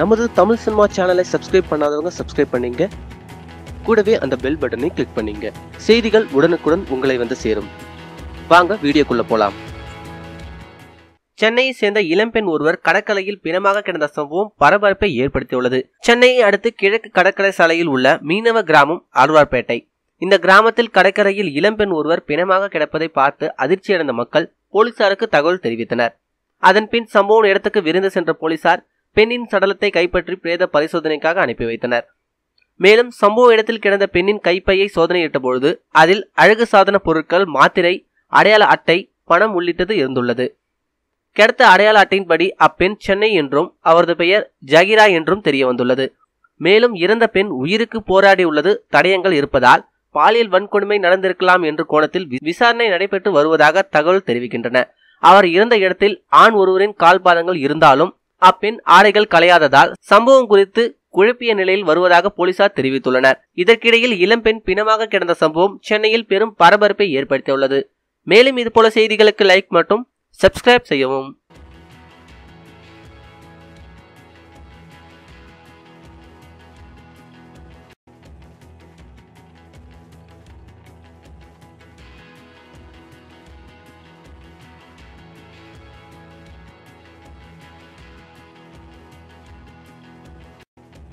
நமது தமிழ் சினிமா சேனலை சப்ஸ்கிரைப் பண்ணாதவங்க சப்ஸ்கிரைப் பண்ணிங்க. கூடவே அந்த பெல் பட்டனை கிளிக் பண்ணிங்க. செய்திகள் உடனுக்குடன் உங்களை வந்து சேரும். வாங்க வீடியோக்குள்ள போலாம். சென்னையை சேர்ந்த இளம்பெண் ஒருவர் கடற்கரையில் பிணமாக கிடந்த சம்பவம் பரபரப்பை ஏற்படுத்தியுள்ளது. சென்னையை அடுத்து கிழக்கு கடற்கரை சாலையில் உள்ள மீனவ கிராமம் ஆழ்வார்பேட்டை இந்த கிராமத்தில் கடற்கரையில் இளம்பெண் ஒருவர் பிணமாக கிடப்பதை பார்த்து அதிர்ச்சியடைந்த மக்கள் போலீசாருக்கு தகவல் தெரிவித்தனர். அதன்பின் சம்பவ இடத்துக்கு விருந்து சென்ற போலீசார் பெண்ணின் சடலத்தை கைப்பற்றி பிரேத பரிசோதனைக்காக அனுப்பி வைத்தனர். மேலும் சம்பவ இடத்தில் கிடந்த பெண்ணின் கைப்பையை சோதனையிட்டபொழுது அதில் அழகு சாதன பொருட்கள் மாத்திரை அடையாள அட்டை பணம் உள்ளிட்டது இருந்துள்ளது. கிடைத்த அடையாள அட்டையின்படி அப்பெண் சென்னை என்றும் அவரது பெயர் ஜகிரா என்றும் தெரிய வந்துள்ளது மேலும் இறந்த பெண் உயிருக்கு போராடியுள்ளது தடயங்கள் இருப்பதால் பாலியல் வன்கொடுமை நடந்திருக்கலாம் என்ற கோணத்தில் விசாரணை நடைபெற்று வருவதாக தகவல் தெரிவிக்கின்றன. அவர் இறந்த இடத்தில் ஆண் ஒருவரின் கால்பாதங்கள் இருந்தாலும் அப்பெண் ஆடைகள் களையாததால் சம்பவம் குறித்து குழப்பிய நிலையில் வருவதாக போலீசார் தெரிவித்துள்ளனர். இதற்கிடையில் இளம்பெண் பிணமாக கிடந்த சம்பவம் சென்னையில் பெரும் பரபரப்பை ஏற்படுத்தியுள்ளது. மேலும் இதுபோல செய்திகளுக்கு லைக் மற்றும் சப்ஸ்கிரைப் செய்யவும்.